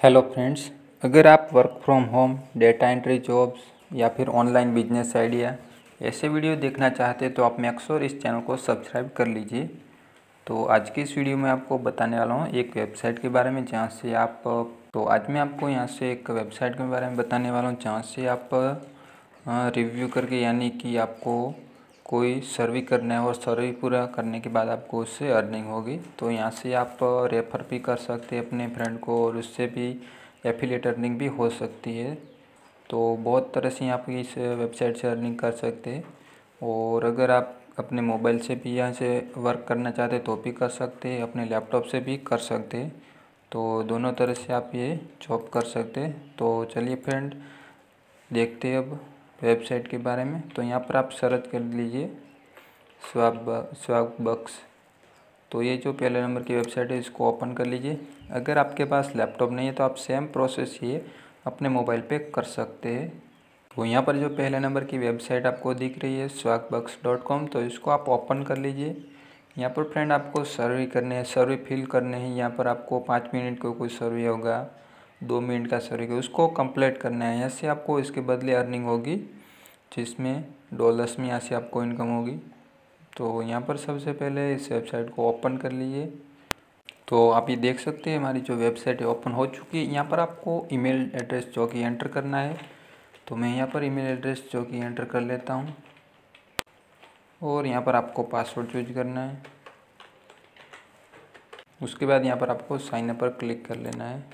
Hello friends अगर आप work from home data entry jobs या फिर ऑनलाइन बिज़नेस आइडिया ऐसे वीडियो देखना चाहते हैं तो आप मैक्सोर इस चैनल को सब्सक्राइब कर लीजिए। तो आज की इस वीडियो में आपको बताने वाला हूँ एक वेबसाइट के बारे में, जहाँ से आप तो आज मैं आपको यहाँ से एक वेबसाइट के बारे में बताने वाला हूँ, जहाँ से आप रिव्यू करके यानी कि आपको कोई सर्वे करना है और सर्वे पूरा करने के बाद आपको उससे अर्निंग होगी। तो यहाँ से आप रेफ़र भी कर सकते हैं अपने फ्रेंड को और उससे भी एफिलेट अर्निंग भी हो सकती है। तो बहुत तरह से आप इस वेबसाइट से अर्निंग कर सकते हैं और अगर आप अपने मोबाइल से भी यहाँ से वर्क करना चाहते तो भी कर सकते हैं, अपने लैपटॉप से भी कर सकते तो दोनों तरह से आप ये जॉब कर सकते तो चलिए फ्रेंड देखते अब वेबसाइट के बारे में तो यहाँ पर आप सर्च कर लीजिए, स्वाग स्वाग बक्स। तो ये जो पहले नंबर की वेबसाइट है, इसको ओपन कर लीजिए। अगर आपके पास लैपटॉप नहीं है तो आप सेम प्रोसेस ये अपने मोबाइल पे कर सकते हैं। तो यहाँ पर जो पहले नंबर की वेबसाइट आपको दिख रही है स्वाग बक्स डॉट कॉम तो इसको आप ओपन कर लीजिए। यहाँ पर फ्रेंड आपको सर्वे करने हैं, सर्वे फिल करने हैं। यहाँ पर आपको पाँच मिनट का कोई सर्वे होगा, दो मिनट का सर्वे उसको कंप्लीट करना है। यहाँ से आपको इसके बदले अर्निंग होगी। जिसमें डॉलर्स में यहाँ से आपको इनकम होगी। तो यहाँ पर सबसे पहले इस वेबसाइट को ओपन कर लीजिए। तो आप ये देख सकते हैं, हमारी जो वेबसाइट है ओपन हो चुकी है। यहाँ पर आपको ईमेल एड्रेस जो कि एंटर करना है। तो मैं यहाँ पर ईमेल एड्रेस जो कि एंटर कर लेता हूँ। और यहाँ पर आपको पासवर्ड चूज़ करना है। उसके बाद यहाँ पर आपको साइन अप पर क्लिक कर लेना है।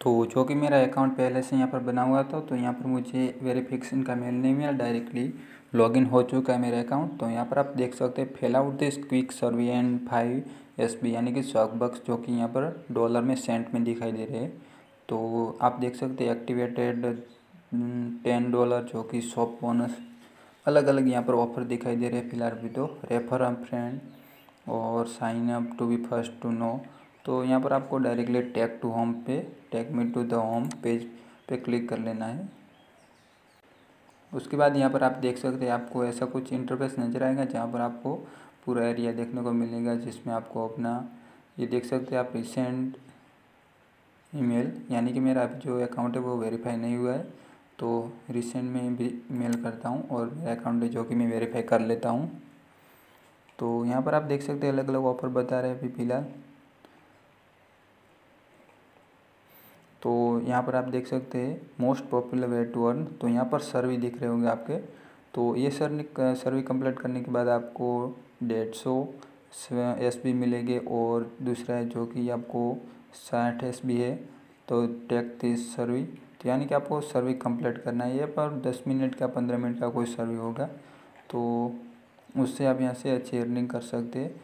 तो जो कि मेरा अकाउंट पहले से यहाँ पर बना हुआ था तो यहाँ पर मुझे वेरिफिकेशन का मेल नहीं मिला डायरेक्टली लॉगिन हो चुका है मेरा अकाउंट तो यहाँ पर आप देख सकते हैं fill out this quick survey and five S B यानी कि स्टॉक बक्स जो कि यहाँ पर डॉलर में सेंट में दिखाई दे रहे हैं। तो आप देख सकते हैं एक्टिवेटेड टेन डॉलर जो कि शॉप बोनस अलग अलग यहाँ पर ऑफ़र दिखाई दे रहे हैं फ़िलहाल भी तो। रेफर अ फ्रेंड और sign up to be first to know तो यहाँ पर आपको डायरेक्टली टैग टू होम पे tag me to the home page पे क्लिक कर लेना है। उसके बाद यहाँ पर आप देख सकते हैं, आपको ऐसा कुछ इंटरफेस नज़र आएगा जहाँ पर आपको पूरा एरिया देखने को मिलेगा, जिसमें आपको अपना, ये देख सकते हैं आप रिसेंट ईमेल यानी कि मेरा जो अकाउंट है वो वेरीफाई नहीं हुआ है। तो रिसेंट में भी मेल करता हूँ और मेरा अकाउंट है जो कि मैं वेरीफाई कर लेता हूँ। तो यहाँ पर आप देख सकते हैं अलग अलग ऑफ़र बता रहे हैं अभी फ़िलहाल। तो यहाँ पर आप देख सकते हैं most popular way to earn तो यहाँ पर सर्वे दिख रहे होंगे आपके। तो ये सर सर्वे कंप्लीट करने के बाद आपको डेढ़ सौ एस बी मिलेंगे और दूसरा है जो कि आपको साठ एस बी है तो टेक तीस सर्वे तो यानी कि आपको सर्वे कंप्लीट करना है। ये पर दस मिनट का, पंद्रह मिनट का कोई सर्वे होगा तो उससे आप यहाँ से अच्छी अर्निंग कर सकते हैं।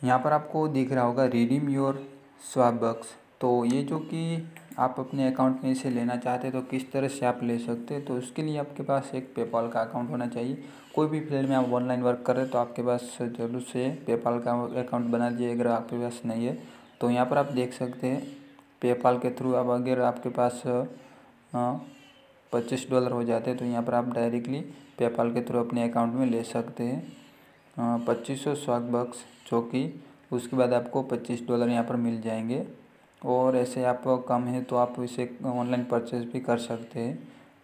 यहाँ पर आपको दिख रहा होगा रिडीम योर स्वाप बक्स तो ये जो कि आप अपने अकाउंट में इसे लेना चाहते हैं तो किस तरह से आप ले सकते हैं? तो उसके लिए आपके पास एक पेपाल का अकाउंट होना चाहिए। कोई भी फ़ील्ड में आप ऑनलाइन वर्क कर रहे हैं तो आपके पास ज़रूर से पेपाल का अकाउंट बना दीजिए अगर आपके पास नहीं है। तो यहाँ पर आप देख सकते हैं पेपाल के थ्रू अब अगर आपके पास पच्चीस डॉलर हो जाते हैं तो यहाँ पर आप डायरेक्टली पेपाल के थ्रू अपने अकाउंट में ले सकते हैं। पच्चीस सौ स्वाग बक्स जो कि उसके बाद आपको पच्चीस डॉलर यहाँ पर मिल जाएँगे। और ऐसे आप कम है तो आप इसे ऑनलाइन परचेज भी कर सकते हैं,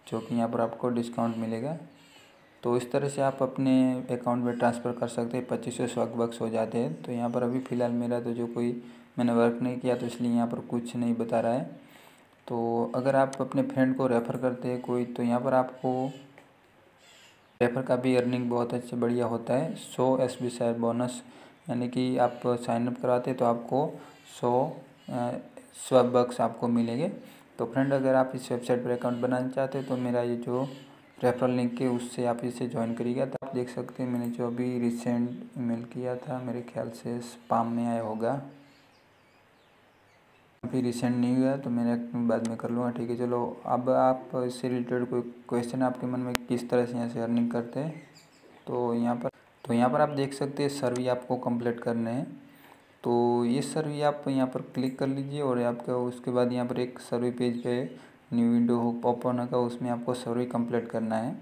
जो कि यहाँ पर आपको डिस्काउंट मिलेगा। तो इस तरह से आप अपने अकाउंट में ट्रांसफ़र कर सकते हैं, पच्चीस सौ स्टॉक बक्स हो जाते हैं। तो यहाँ पर अभी फ़िलहाल मेरा तो जो कोई मैंने वर्क नहीं किया तो इसलिए यहाँ पर कुछ नहीं बता रहा है। तो अगर आप अपने फ्रेंड को रेफ़र करते हैं कोई तो यहाँ पर आपको रेफ़र का भी अर्निंग बहुत अच्छे बढ़िया होता है। सौ एस बी बोनस यानी कि आप साइन अप कराते तो आपको सौ स्वैप बक्स आपको मिलेंगे। तो फ्रेंड अगर आप इस वेबसाइट पर अकाउंट बनाना चाहते हैं तो मेरा ये जो रेफरल लिंक है, उससे आप इसे ज्वाइन करिएगा। तो आप देख सकते हैं, मैंने जो अभी रिसेंट ईमेल किया था, मेरे ख्याल से स्पाम में आया होगा। अभी रिसेंट नहीं हुआ तो मैंने बाद में कर लूँगा, ठीक है? चलो, अब आप इससे रिलेटेड कोई क्वेश्चन आपके मन में किस तरह से यहाँ से अर्निंग करते हैं तो यहाँ पर तो यहाँ पर आप देख सकते हैं सर्वे आपको कंप्लीट करने हैं। तो ये सर्वे आप यहाँ पर क्लिक कर लीजिए और आपका उसके बाद यहाँ पर एक सर्वे पेज पे न्यू विंडो हो ओपन होगा, उसमें आपको सर्वे कंप्लीट करना है।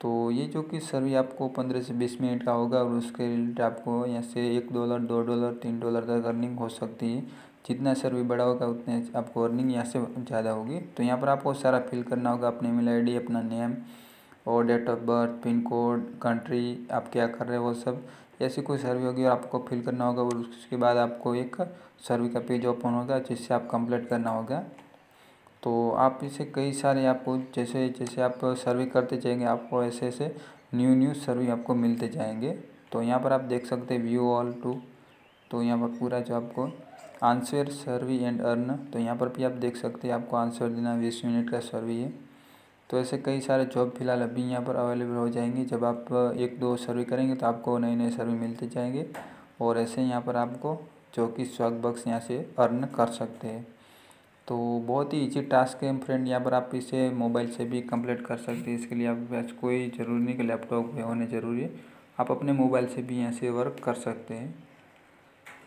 तो ये जो कि सर्वे आपको पंद्रह से बीस मिनट का होगा और उसके रिलेटेड आपको यहाँ से एक डॉलर, दो डॉलर, तीन डॉलर तक अर्निंग हो सकती है। जितना सर्वे बड़ा होगा, उतने आपको अर्निंग यहाँ से ज़्यादा होगी। तो यहाँ पर आपको सारा फिल करना होगा, अपनी ईमेल आईडी, अपना नेम और date of birth, pin code, country, आप क्या कर रहे हो, वो सब। ऐसी कोई सर्वे होगी और आपको फिल करना होगा, और उसके बाद आपको एक सर्वे का पेज ओपन होगा, जिससे आप कंप्लीट करना होगा। तो आप इसे कई सारे आपको जैसे जैसे आप सर्वे करते जाएँगे, आपको ऐसे ऐसे न्यू न्यू सर्वे आपको मिलते जाएँगे। तो यहाँ पर आप देख सकते हैं व्यू ऑल टू। तो यहाँ पर पूरा जो आपको आंसर, सर्वे एंड अर्न तो यहाँ पर भी आप देख सकते हैं आपको आंसर देना बीस मिनट का सर्वे है तो ऐसे कई सारे जॉब फ़िलहाल अभी यहाँ पर अवेलेबल हो जाएँगे। जब आप एक दो सर्वे करेंगे तो आपको नए नए सर्वे मिलते जाएँगे और ऐसे यहाँ पर आपको जो कि स्वाग बक्स यहाँ से अर्न कर सकते हैं। तो बहुत ही इजी टास्क है फ्रेंड यहाँ पर आप इसे मोबाइल से भी कंप्लीट कर सकते हैं। इसके लिए आपके पास कोई ज़रूरी नहीं कि लैपटॉप में होने ज़रूरी है। आप अपने मोबाइल से भी यहाँ से वर्क कर सकते हैं।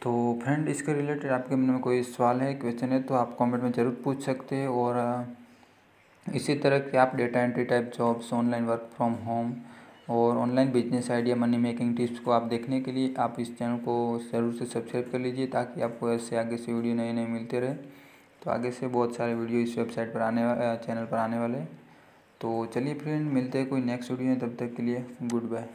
तो फ्रेंड इसके रिलेटेड आपके मन में कोई सवाल है क्वेश्चन है तो आप कमेंट में ज़रूर पूछ सकते हैं और इसी तरह के आप data entry type jobs online work from home और online business idea money making tips को आप देखने के लिए आप इस चैनल को ज़रूर से सब्सक्राइब कर लीजिए ताकि आपको ऐसे आगे से वीडियो नए नए मिलते रहे। तो आगे से बहुत सारे वीडियो इस वेबसाइट पर आने चैनल पर आने वाले तो चलिए फ्रेंड मिलते हैं कोई नेक्स्ट वीडियो में, तब तक के लिए गुड बाय